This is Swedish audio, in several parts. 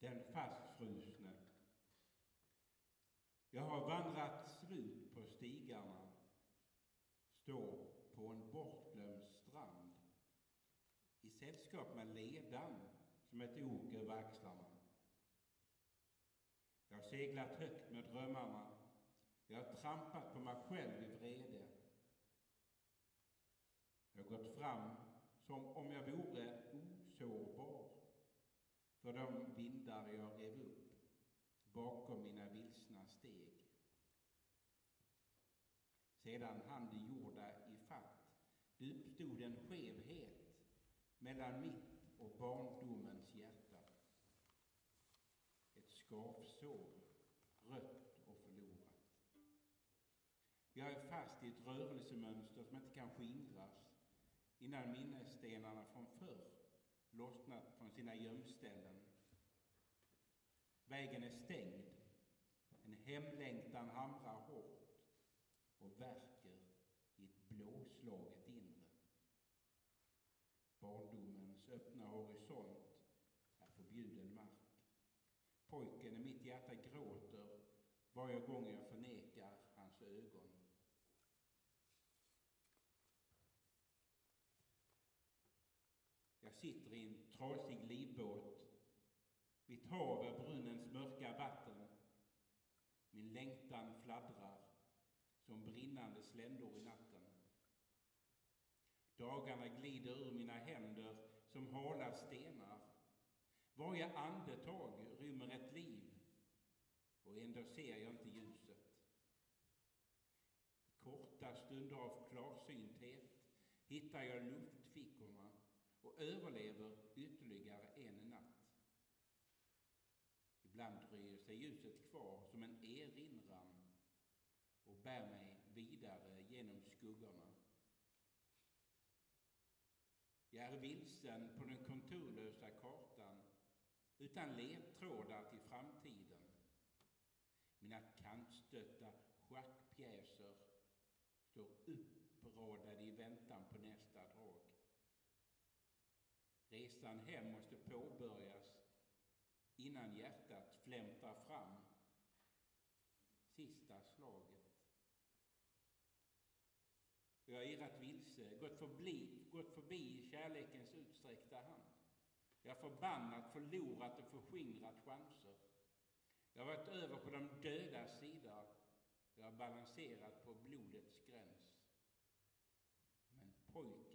Den fastfrusne. Jag har vandrat slut på stigarna, står på en bortglömd strand i sällskap med ledan som ett ok över axlarna. Jag har seglat högt med drömmarna. Jag har trampat på mig själv i vrede. Jag har gått fram som om jag vore osårbar för de vindar jag rev upp bakom mina vilsna steg. Sedan hann de gjorda i fatt. Det uppstod en skevhet mellan mitt och barndomens hjärta. Ett skavsår, rött och förlorat. Jag är fast i ett rörelsemönster som inte kan skingras innan minnesstenarna från förr lossnat från sina gömställen. Vägen är stängd. En hemlängtan hamrar hårt och verkar i ett blåslaget inre. Barndomens öppna horisont är förbjuden mark. Pojken i mitt hjärta gråter varje gång jag förnekar hans ögon. Jag sitter i en trasig livbåt. Mitt hav är brunnens mörka vatten. Min längtan fladdrar som brinnande sländor i natten. Dagarna glider ur mina händer som hala stenar. Varje andetag rymmer ett liv och ändå ser jag inte ljuset. I korta stunder av klarsynthet hittar jag luft och överlever ytterligare en natt. Ibland dröjer sig ljuset kvar som en erinran och bär mig vidare genom skuggorna. Jag är vilsen på den konturlösa kartan utan ledtrådar till framtiden. Mina kantstötta schackpjäser står uppradade i väntan på nästa drag. Resan hem måste påbörjas innan hjärtat flämtar fram sista slaget. Jag har irrat vilse, gått förbi, gått förbi kärlekens utsträckta hand. Jag har förbannat, förlorat och förskingrat chanser. Jag har varit över på de dödas sida. Jag har balanserat på blodets gräns. Men pojk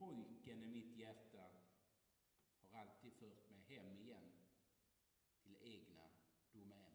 pojken i mitt hjärta har alltid fört mig hem igen till egna domäner.